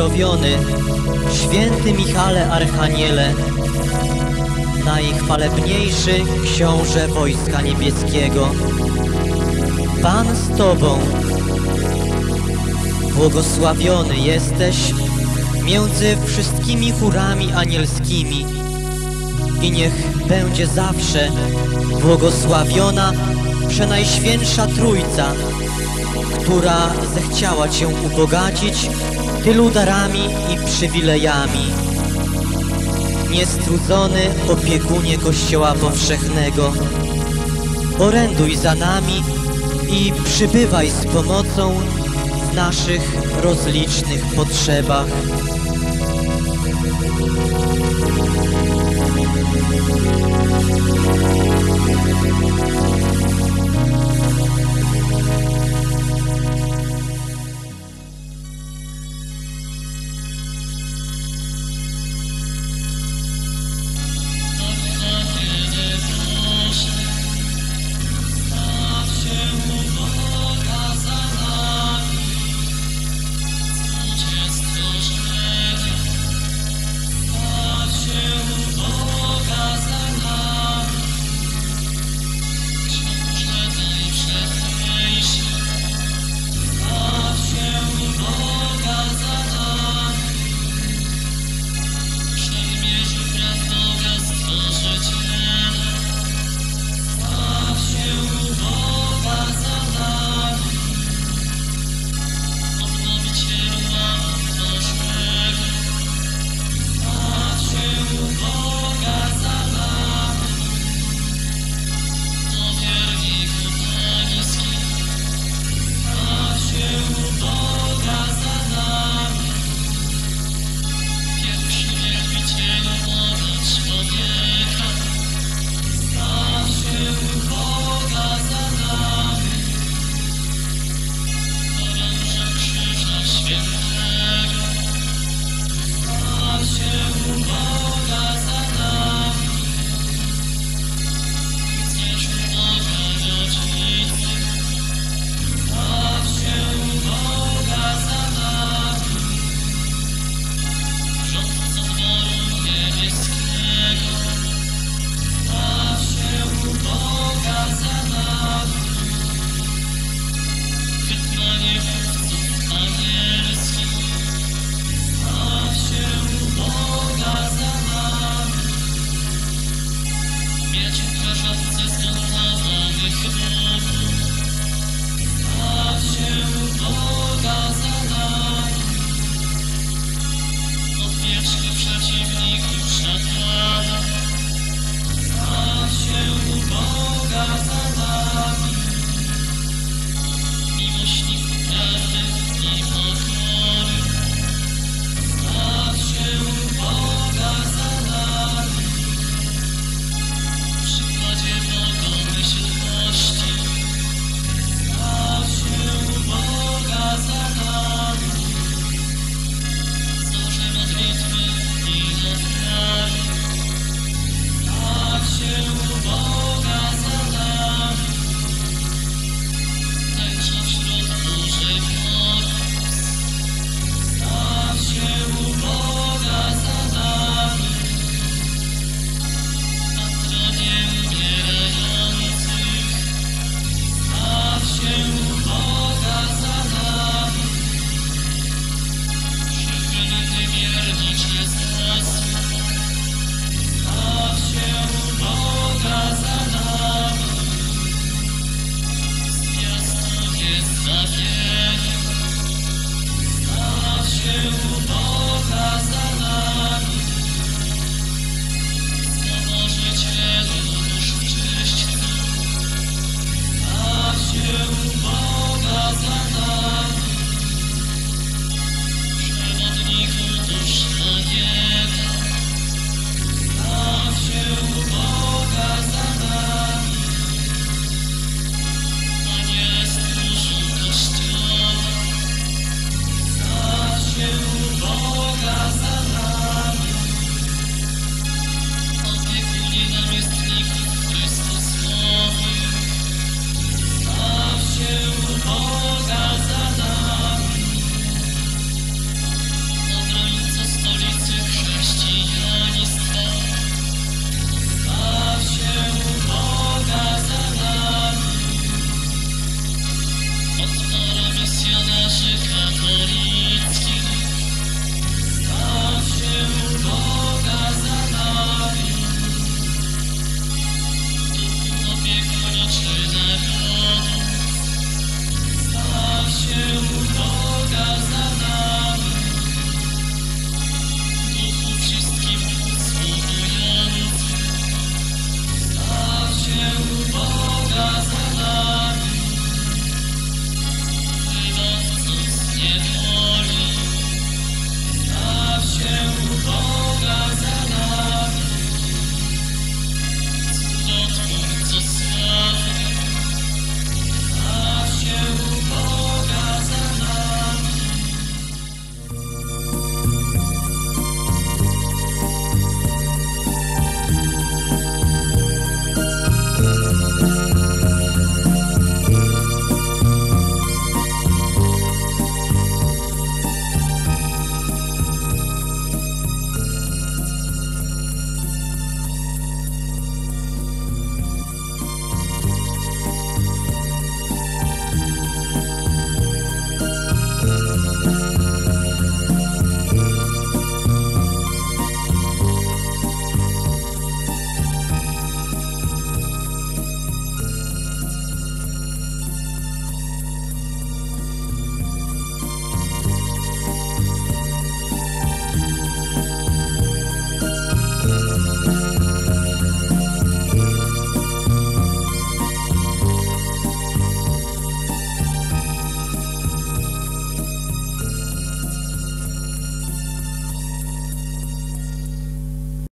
uzdrowiony, święty Michale Archaniele, najchwalebniejszy książę Wojska Niebieskiego. Pan z Tobą, błogosławiony jesteś między wszystkimi chórami anielskimi i niech będzie zawsze błogosławiona Przenajświętsza Trójca, która zechciała Cię ubogacić tylu darami i przywilejami. Niestrudzony opiekunie Kościoła Powszechnego, oręduj za nami i przybywaj z pomocą w naszych rozlicznych potrzebach.